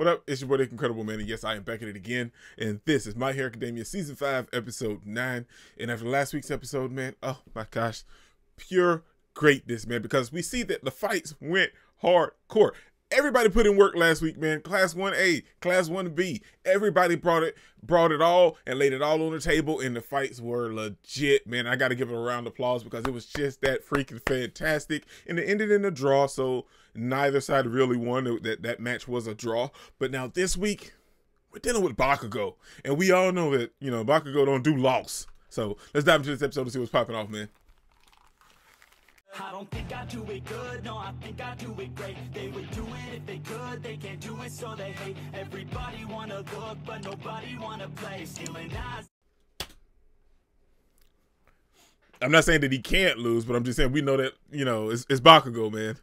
What up? It's your boy, Nick Incredible Man, and yes, I am back at it again. And this is My Hero Academia Season 5, Episode 9. And after last week's episode, man, oh my gosh, pure greatness, man, because we see that the fights went hardcore. Everybody put in work last week, man. Class 1A, Class 1B. Everybody brought it, brought it all and laid it all on the table, and the fights were legit, man. I got to give it a round of applause because it was just that freaking fantastic. And it ended in a draw, so neither side really won. That, that match was a draw. But now this week, we're dealing with Bakugo. And we all know that, you know, Bakugo don't do loss. So let's dive into this episode to see what's popping off, man. I don't think I do it good, no, I think I do it great They would do it if they could, they can't do it so they hate Everybody wanna look, but nobody wanna play Stealing eyes I'm not saying that he can't lose, but I'm just saying we know that, you know, it's, it's Bakugo, man.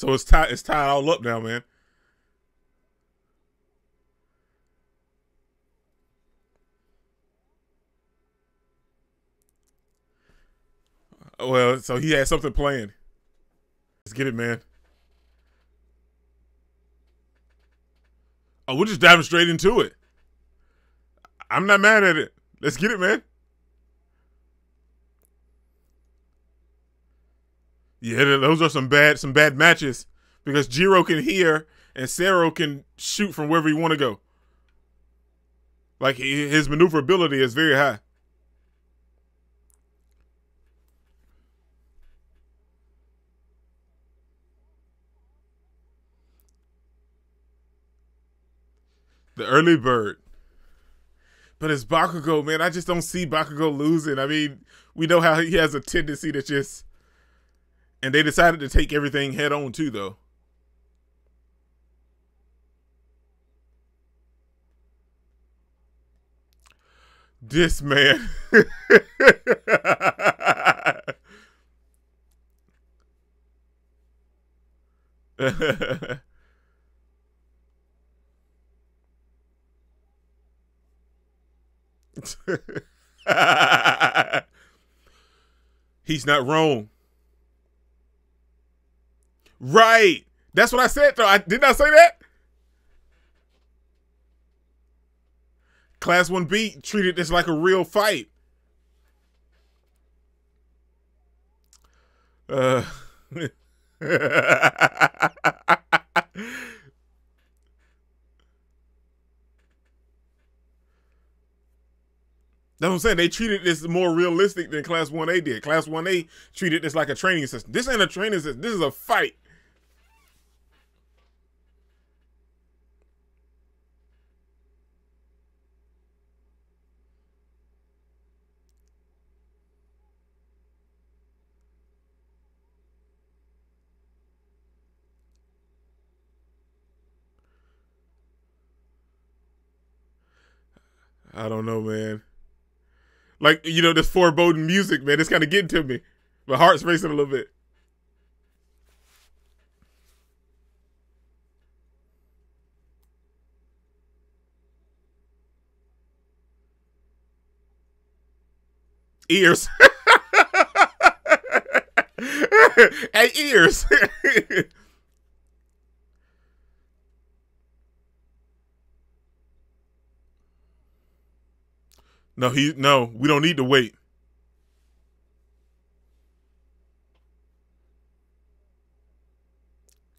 So it's tied it's tied all up now, man. Well, so he had something planned. Let's get it, man. Oh, we're just diving straight into it. I'm not mad at it. Let's get it, man. Yeah, those are some bad some bad matches because Jiro can hear and Sero can shoot from wherever you want to go. Like his maneuverability is very high. The early bird. But it's Bakugo, man. I just don't see Bakugo losing. I mean, we know how he has a tendency to just. And they decided to take everything head on, too, though. This man. He's not wrong. Right. That's what I said though. I did not say that. Class 1B treated this like a real fight. Uh That's what I'm saying. They treated this more realistic than Class 1A did. Class 1A treated this like a training system. This ain't a training system. This is a fight. I don't know, man. Like, you know, this foreboding music, man. It's kind of getting to me. My heart's racing a little bit. Ears. hey, ears. No, he no, we don't need to wait.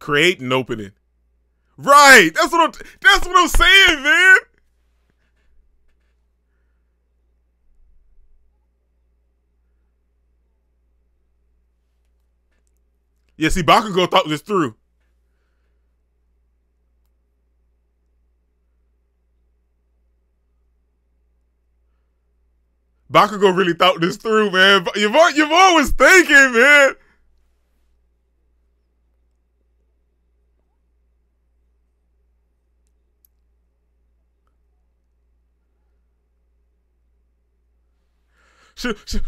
Create an opening. Right. That's what I'm that's what I'm saying, man. Yeah, see, Bakugo thought this through. Bakugo really thought this through, man. Yvonne, Yvonne was thinking, man.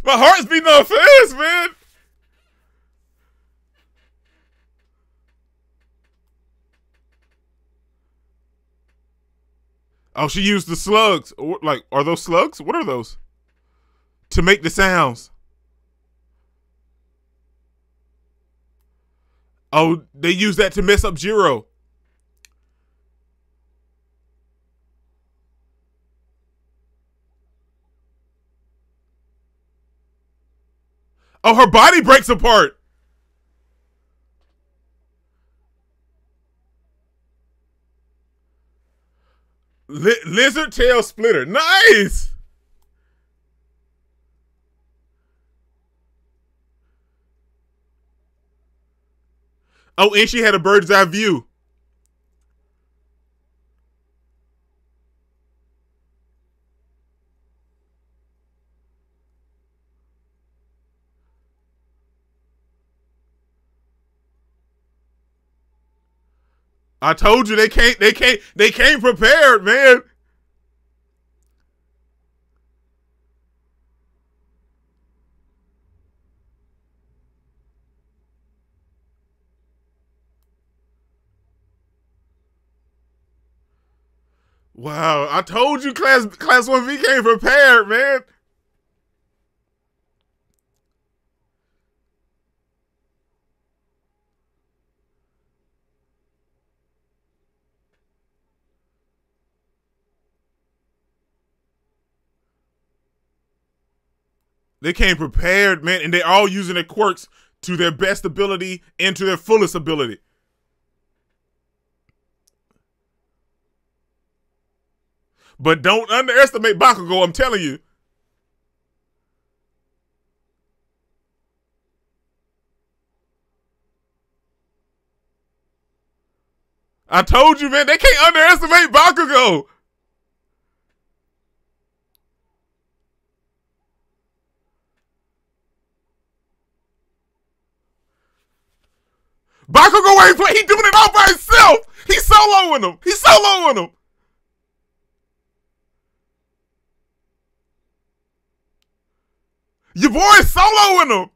my heart's beating off fast, man. Oh, she used the slugs. Like, are those slugs? What are those? To make the sounds. Oh, they use that to mess up Jiro. Oh, her body breaks apart. Li lizard tail splitter. Nice. Oh, and she had a bird's eye view. I told you they can't they can't they came prepared, man. Wow, I told you class class 1B came prepared, man. They came prepared, man, and they're all using their quirks to their best ability and to their fullest ability. But don't underestimate Bakugo, I'm telling you. I told you, man, they can't underestimate Bakugo. Bakugo ain't play. He doing it all by himself. He's soloing them. He's soloing them. Your boy is soloing them.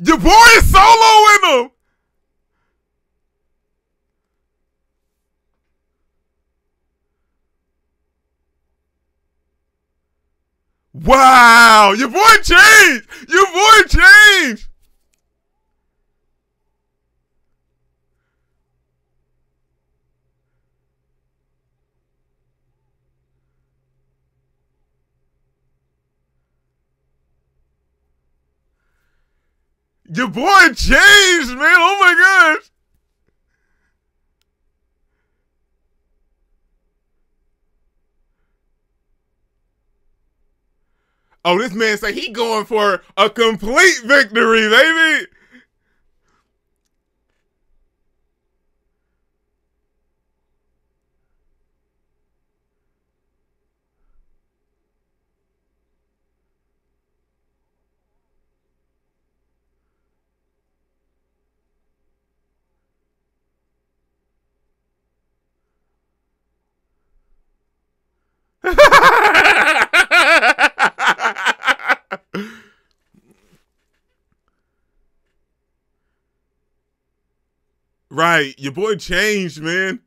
Your boy is soloing them. Wow, your boy changed. Your boy changed. Your boy changed, man. Oh my gosh. Oh, this man say he going for a complete victory, baby. Right, your boy changed, man.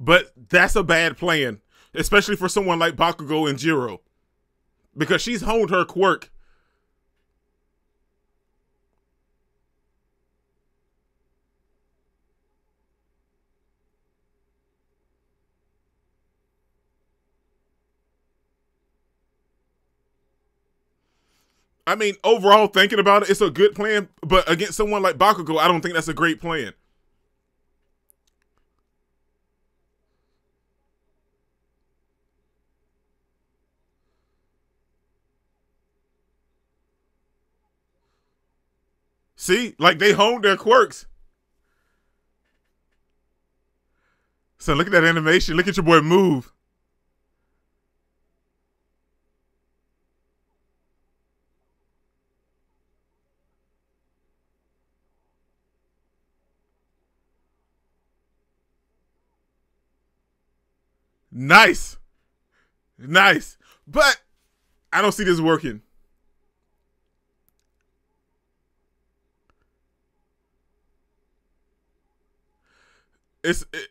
But that's a bad plan, especially for someone like Bakugo and Jiro. Because she's honed her quirk. I mean, overall, thinking about it, it's a good plan. But against someone like Bakugo, I don't think that's a great plan. See, like they honed their quirks. So look at that animation. Look at your boy move. Nice. Nice. But I don't see this working. It's it,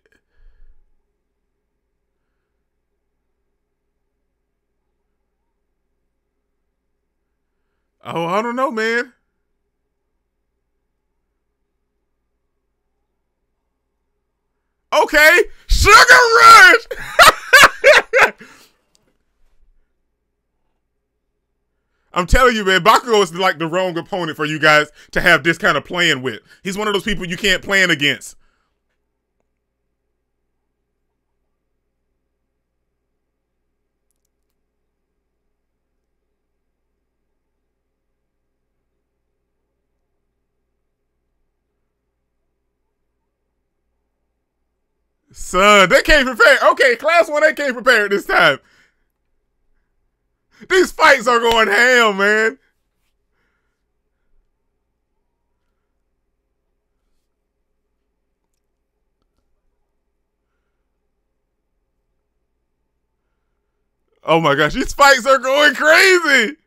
Oh, I don't know, man. Okay, Sugar Rush. I'm telling you, man, Bakugo is like the wrong opponent for you guys to have this kind of playing with. He's one of those people you can't plan against. Son, they came prepared. Okay, class one, they came prepared this time. These fights are going ham, man. Oh my gosh, these fights are going crazy.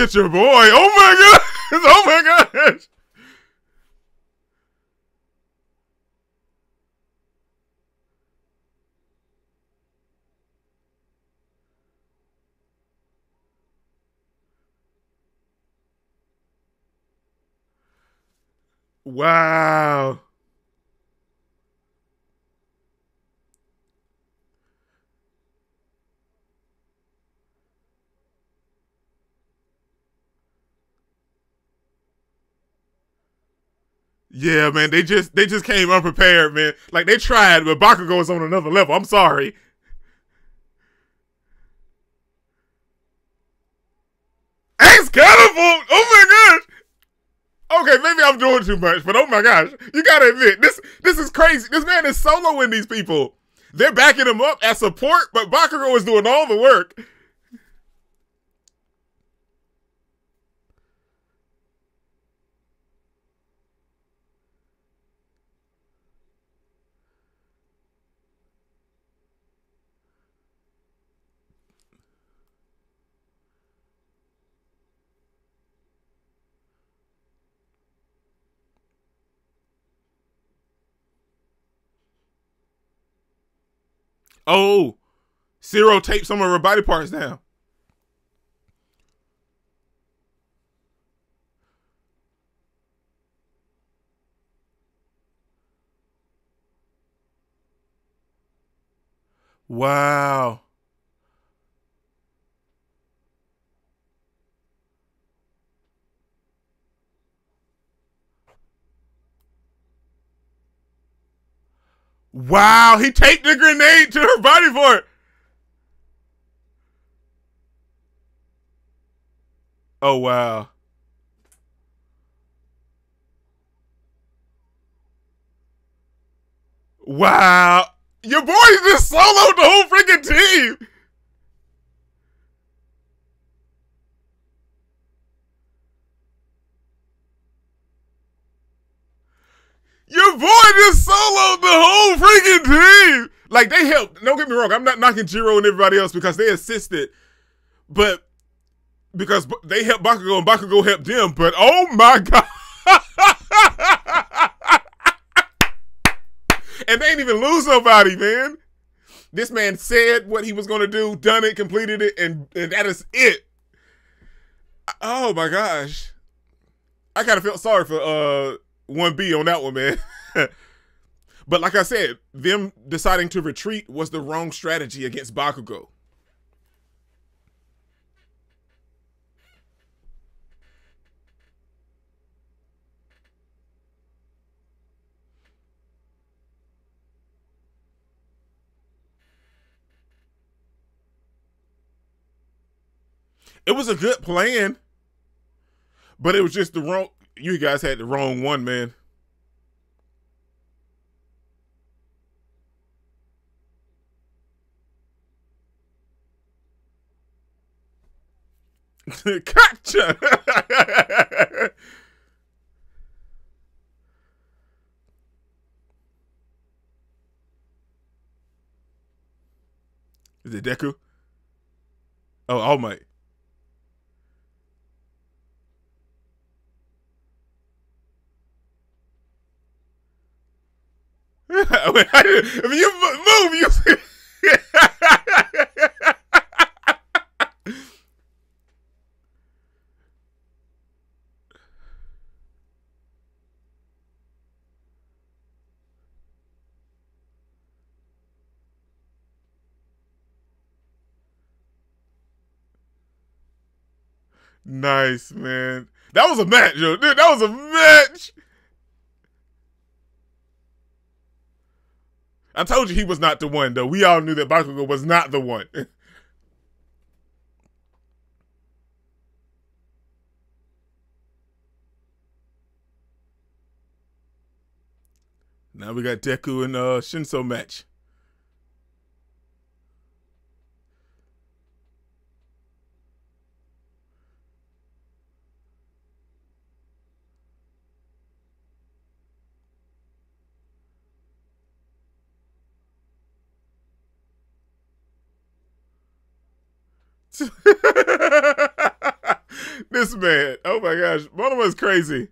At your boy. Oh my gosh. Oh my gosh. Wow. Yeah, man, they just they just came unprepared, man. Like they tried, but Bakugo is on another level. I'm sorry. Excalibur! Oh my gosh! Okay, maybe I'm doing too much, but oh my gosh, you gotta admit this this is crazy. This man is soloing these people. They're backing him up as support, but Bakugo is doing all the work. Oh, Sero taped some of her body parts down. Wow. Wow, he taped the grenade to her body part. Oh wow. Wow. Your boy just soloed the whole freaking team. Your boy just soloed the whole freaking team. Like they helped. Don't get me wrong. I'm not knocking Jiro and everybody else because they assisted, but because they helped Bakugo and Bakugo helped them. But oh my god. and they ain't even lose nobody, man. This man said what he was to do, done it, completed it, and, and that is it. Oh my gosh. I kind of felt sorry for uh 1B on that one, man. but like I said, them deciding to retreat was the wrong strategy against Bakugo. It was a good plan, but it was just the wrong you guys had the wrong one, man. gotcha. Is it Deku? Oh, All Might. if you move, you. nice, man. That was a match, yo. Dude, that was a match. I told you he was not the one, though. We all knew that Bakugo was not the one. now we got Deku and uh, Shinso match. this man, oh my gosh, Monoma's crazy.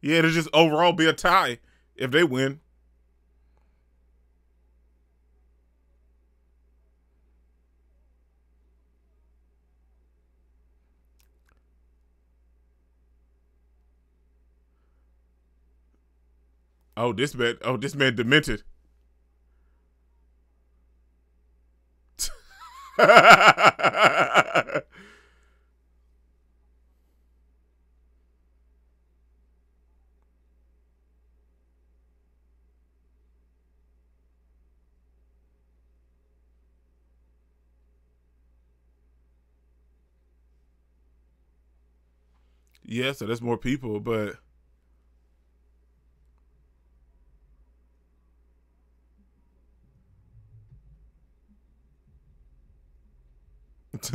Yeah, it'll just overall be a tie if they win. Oh, this man, oh, this man demented. yeah, so there's more people, but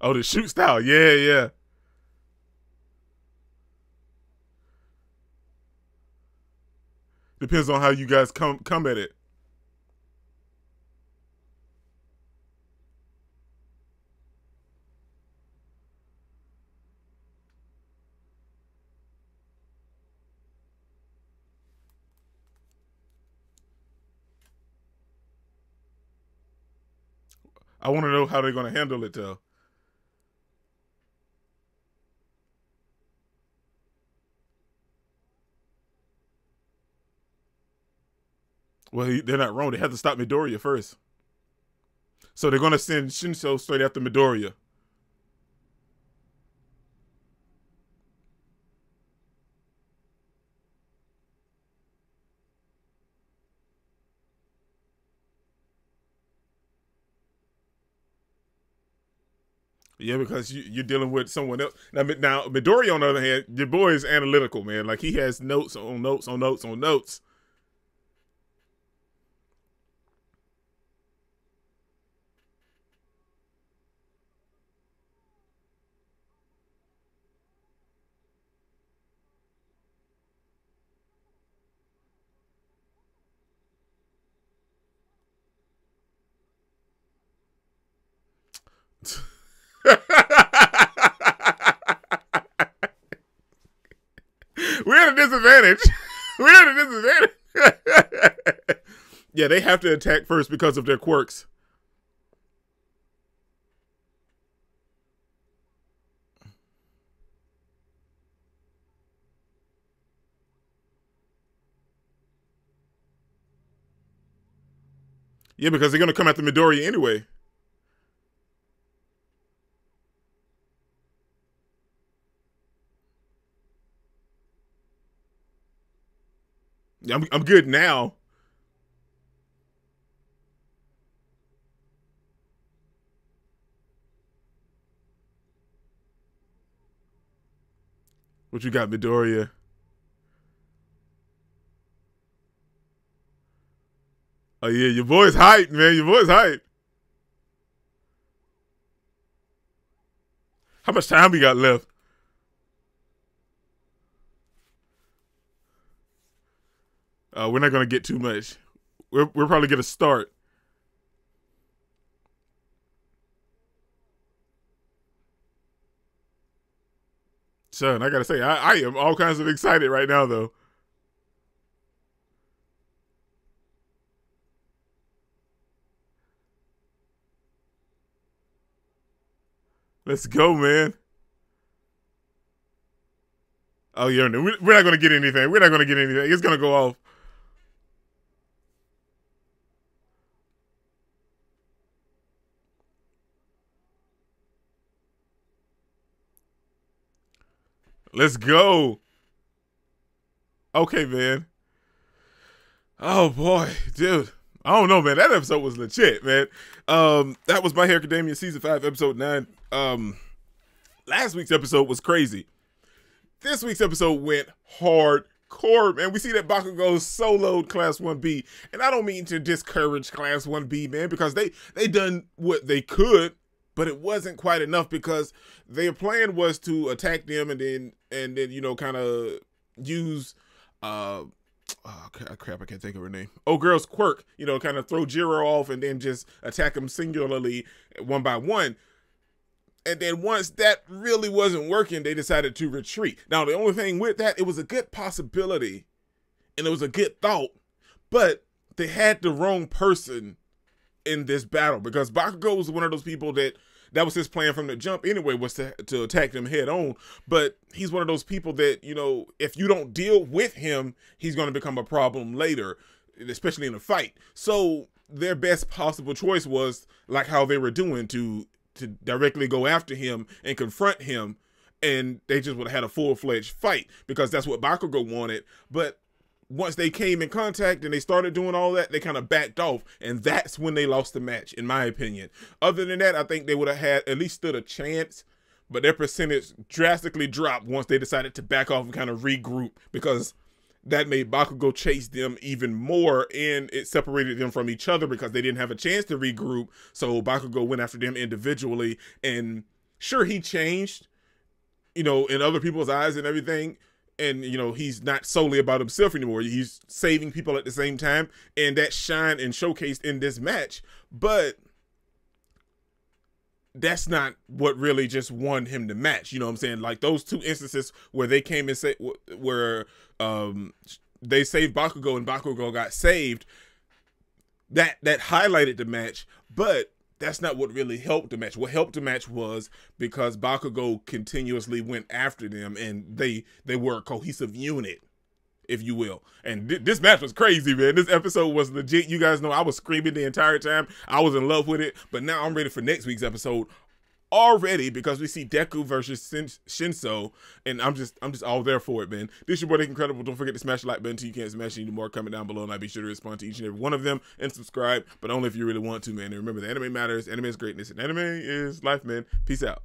oh, the shoot style. Yeah, yeah. Depends on how you guys come come at it. I want to know how they're going to handle it, though. Well, they're not wrong. They have to stop Midoriya first. So they're going to send Shinso straight after Midoriya. Yeah, because you, are dealing with someone else. Now, now Midori, on the other hand, your boy is analytical, man. Like he has notes on notes on notes on notes. We're at a disadvantage. We're at a disadvantage. Yeah, they have to attack first because of their quirks. Yeah, because they're going to come after Midori anyway. I'm I'm good now. What you got, Midoriya? Oh yeah, your boy's hyped, man. Your boy's hyped. How much time we got left? Uh, we're not gonna get too much. We're we're probably gonna start. Son, I gotta say, I, I am all kinds of excited right now, though. Let's go, man. Oh, yeah, we're not to get anything. We're not to get anything. It's to go off. Let's go. Okay, man. Oh boy, dude. I don't know, man. That episode was legit, man. Um, that was My Hero Academia season five, episode nine. Um, last week's episode was crazy. This week's episode went hard hardcore, man. We see that Bakugo soloed Class 1B. And I don't mean to discourage Class 1B, man, because they they done what they could, but it wasn't quite enough because their plan was to attack them and then and then, you know, kind of use uh oh crap, I can't think of her name. Oh, girl's quirk, you know, kind of throw Jiro off and then just attack him singularly one by one. And then once that really wasn't working, they decided to retreat. Now, the only thing with that, it was a good possibility and it was a good thought, but they had the wrong person in this battle because Bakugo was one of those people that that was his plan from the jump anyway was to, to attack them head on. But he's one of those people that you know if you don't deal with him he's going to become a problem later especially in a fight. So their best possible choice was like how they were doing to to directly go after him and confront him and they just would have had a full-fledged fight because that's what Bakugo wanted. But once they came in contact and they started doing all that, they kind of backed off, and that's when they lost the match, in my opinion. Other than that, I think they would have had at least stood a chance, but their percentage drastically dropped once they decided to back off and kind of regroup because that made Bakugo chase them even more, and it separated them from each other because they didn't have a chance to regroup. So Bakugo went after them individually, and sure he changed, you know, in other people's eyes and everything. And you know he's not solely about himself anymore. He's saving people at the same time, and that shine and showcased in this match. But that's not what really just won him the match. You know what I'm saying? Like those two instances where they came and say where um they saved Bakugo and Bakugo got saved. That that highlighted the match, but that's not what really helped the match. What helped the match was because Bakugo continuously went after them and they they were a cohesive unit if you will. And th- this match was crazy, man. This episode was legit. You guys know I was screaming the entire time. I was in love with it. But now I'm ready for next week's episode already because we see Deku versus Shinso, and I'm just I'm just all there for it, man. This is your boy Nick Incredible. Don't forget to smash the like button so you can't smash any more. Comment down below, and I'll be sure to respond to each and every one of them and subscribe, but only if you really want to, man. And remember, the anime matters, anime is greatness, and anime is life, man. Peace out.